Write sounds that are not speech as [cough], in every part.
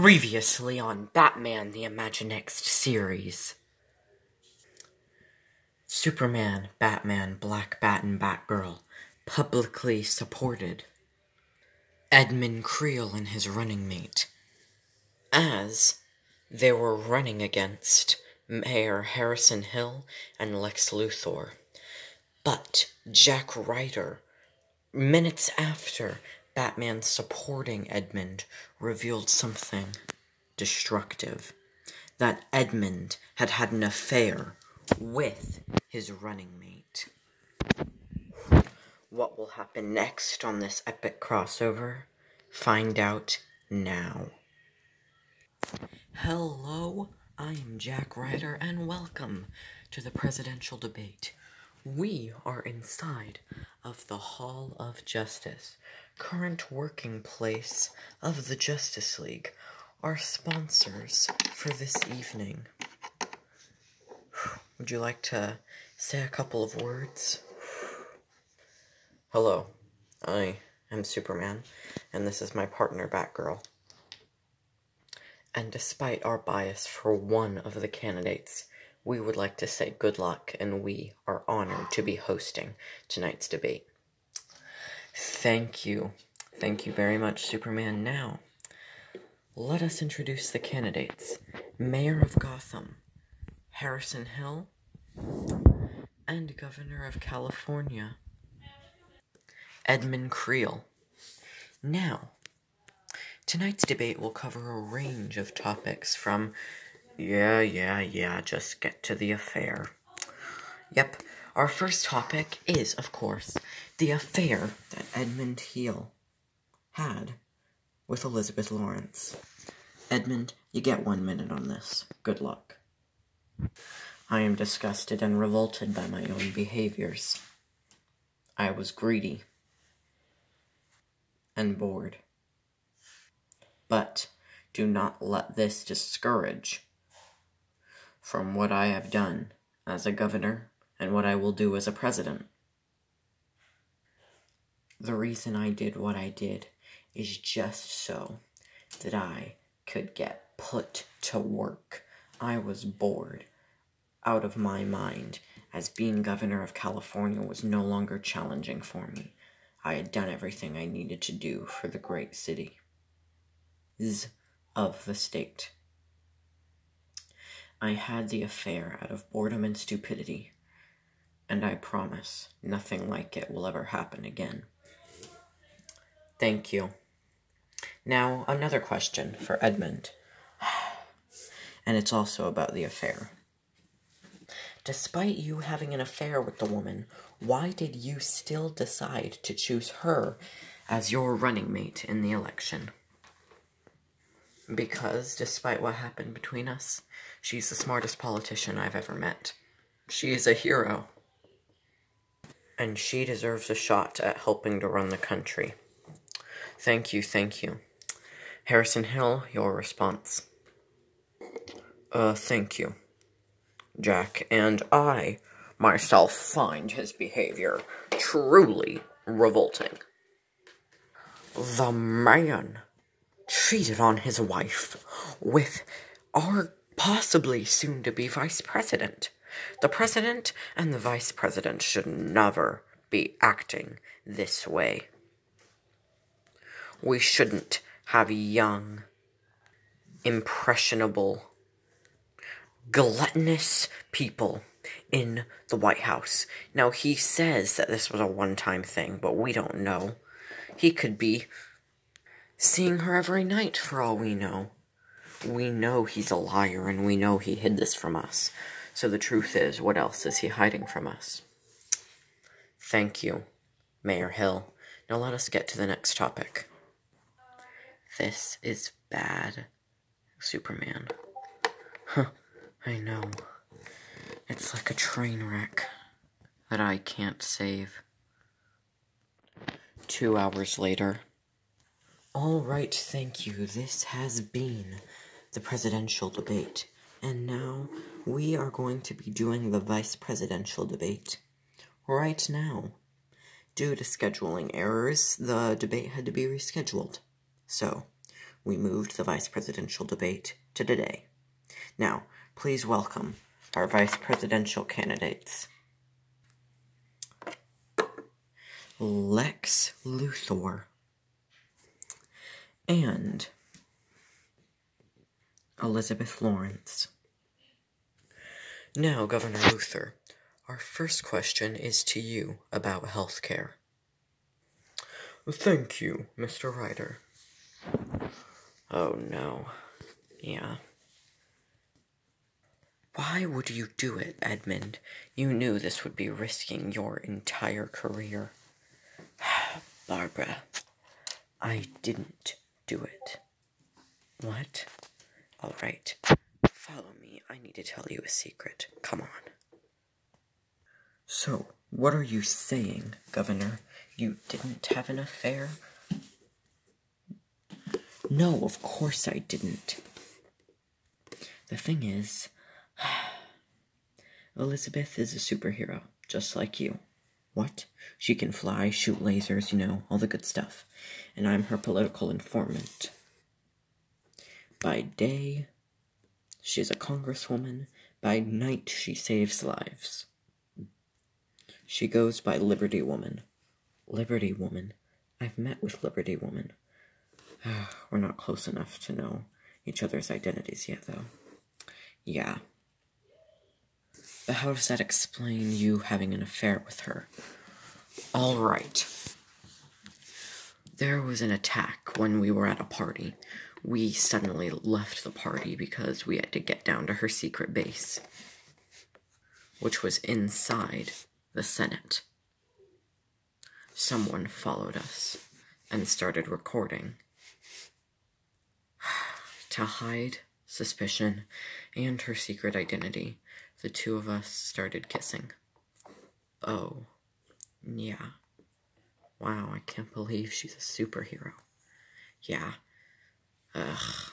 Previously on Batman the Imaginext series. Superman, Batman, Black Bat, and Batgirl publicly supported Edmund Creel and his running mate as they were running against Mayor Harrison Hill and Lex Luthor. But Jack Ryder, minutes after Batman supporting Edmund revealed something destructive. That Edmund had had an affair with his running mate. What will happen next on this epic crossover? Find out now. Hello, I am Jack Ryder, and welcome to the presidential debate. We are inside of the Hall of Justice, current working place of the Justice League, our sponsors for this evening. [sighs] Would you like to say a couple of words? [sighs] Hello, I am Superman, and this is my partner Batgirl. And despite our bias for one of the candidates, we would like to say good luck and we are honored to be hosting tonight's debate. Thank you. Thank you very much, Superman. Now, let us introduce the candidates Mayor of Gotham, Harrison Hill, and Governor of California, Edmund Creel. Now, tonight's debate will cover a range of topics from yeah, yeah, yeah, just get to the affair. Yep, our first topic is, of course, the affair that Edmund Heel had with Elizabeth Lawrence. Edmund, you get one minute on this. Good luck. I am disgusted and revolted by my own behaviors. I was greedy and bored. But do not let this discourage from what I have done as a governor and what I will do as a president. The reason I did what I did is just so that I could get put to work. I was bored out of my mind as being governor of California was no longer challenging for me. I had done everything I needed to do for the great city of the state. I had the affair out of boredom and stupidity, and I promise nothing like it will ever happen again. Thank you. Now, another question for Edmund, [sighs] and it's also about the affair. Despite you having an affair with the woman, why did you still decide to choose her as your running mate in the election? Because, despite what happened between us, she's the smartest politician I've ever met. She is a hero. And she deserves a shot at helping to run the country. Thank you, thank you. Harrison Hill, your response. Uh, thank you, Jack. And I, myself, find his behavior truly revolting. The man cheated on his wife with our possibly soon to be vice president. The president and the vice president should never be acting this way. We shouldn't have young, impressionable, gluttonous people in the White House. Now, he says that this was a one time thing, but we don't know. He could be seeing her every night for all we know. We know he's a liar and we know he hid this from us. So the truth is, what else is he hiding from us? Thank you, Mayor Hill. Now let us get to the next topic. This is bad, Superman. Huh, I know. It's like a train wreck that I can't save. Two hours later. Alright, thank you. This has been the presidential debate. And now we are going to be doing the vice presidential debate. Right now. Due to scheduling errors, the debate had to be rescheduled. So, we moved the vice presidential debate to today. Now, please welcome our vice presidential candidates. Lex Luthor and Elizabeth Lawrence. Now, Governor Luthor, our first question is to you about health care. Thank you, Mr. Ryder. Oh no. Yeah. Why would you do it, Edmund? You knew this would be risking your entire career. [sighs] Barbara, I didn't do it. What? All right. Follow me. I need to tell you a secret. Come on. So, what are you saying, Governor? You didn't have an affair? No, of course I didn't. The thing is, [sighs] Elizabeth is a superhero, just like you. What? She can fly, shoot lasers, you know, all the good stuff. And I'm her political informant. By day, she's a congresswoman. By night, she saves lives. She goes by Liberty Woman. Liberty Woman? I've met with Liberty Woman. Ah, we're not close enough to know each other's identities yet, though. Yeah. But how does that explain you having an affair with her? Alright. There was an attack when we were at a party we suddenly left the party because we had to get down to her secret base, which was inside the Senate. Someone followed us and started recording. [sighs] to hide suspicion and her secret identity, the two of us started kissing. Oh, yeah. Wow, I can't believe she's a superhero. Yeah, Ugh.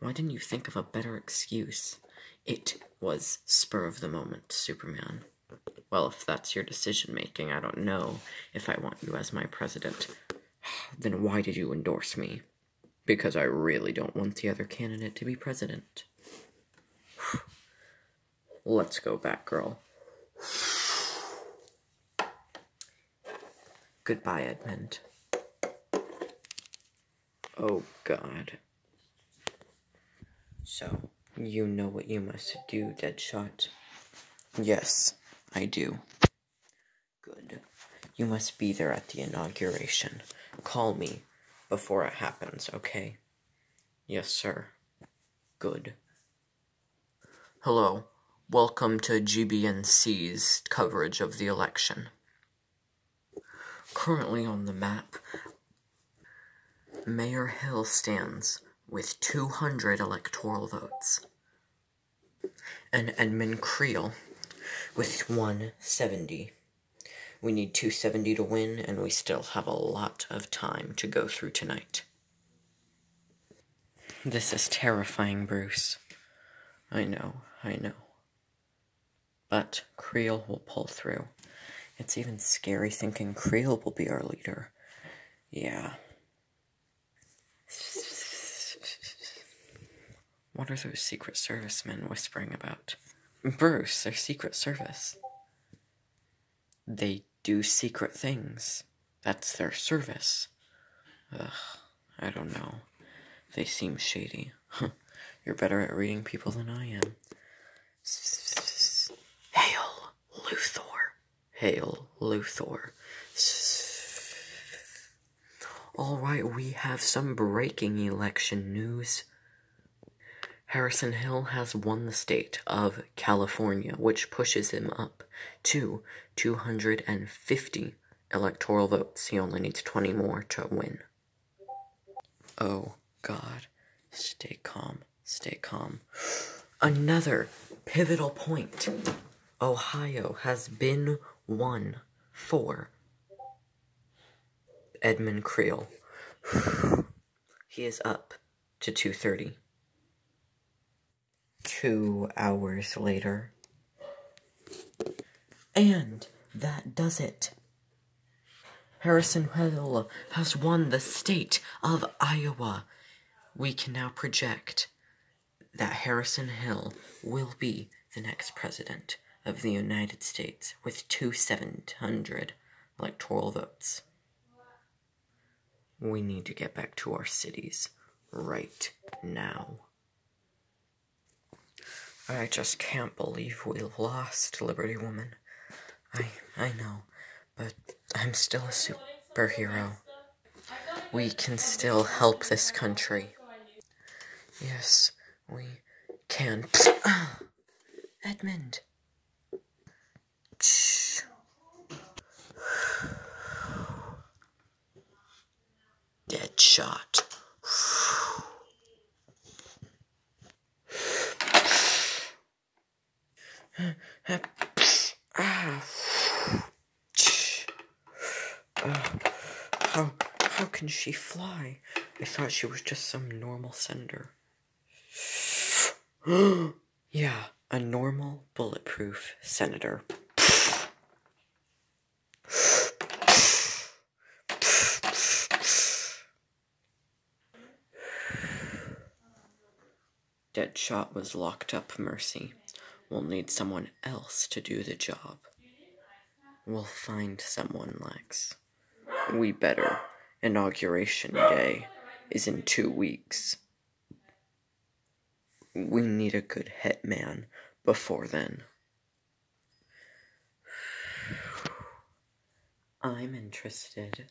Why didn't you think of a better excuse? It was spur of the moment, Superman. Well, if that's your decision making, I don't know if I want you as my president. [sighs] Then why did you endorse me? Because I really don't want the other candidate to be president. [sighs] Let's go back, girl. [sighs] Goodbye, Edmund. Oh, God. So, you know what you must do, Deadshot? Yes, I do. Good. You must be there at the inauguration. Call me before it happens, okay? Yes, sir. Good. Hello. Welcome to GBNC's coverage of the election. Currently on the map, Mayor Hill stands with 200 electoral votes, and Edmund Creel with 170. We need 270 to win, and we still have a lot of time to go through tonight. This is terrifying, Bruce. I know, I know. But Creel will pull through. It's even scary thinking Creel will be our leader. Yeah. [laughs] What are those Secret Servicemen whispering about? Bruce, they're Secret Service. They do secret things. That's their service. Ugh, I don't know. They seem shady. You're better at reading people than I am. Hail, Luthor. Hail, Luthor. Alright, we have some breaking election news. Harrison Hill has won the state of California, which pushes him up to 250 electoral votes. He only needs 20 more to win. Oh, God. Stay calm. Stay calm. Another pivotal point. Ohio has been won for Edmund Creel. [sighs] he is up to 230 two hours later. And that does it. Harrison Hill has won the state of Iowa. We can now project that Harrison Hill will be the next president of the United States with two 700 electoral votes. We need to get back to our cities right now. I just can't believe we lost Liberty Woman. I I know, but I'm still a superhero. We can still help this country. Yes, we can. [clears throat] Edmund. Shh. Shot. Uh, how how can she fly? I thought she was just some normal senator. [gasps] yeah, a normal bulletproof senator. Deadshot was locked up, Mercy. We'll need someone else to do the job. We'll find someone, Lex. We better. Inauguration Day is in two weeks. We need a good hitman before then. [sighs] I'm interested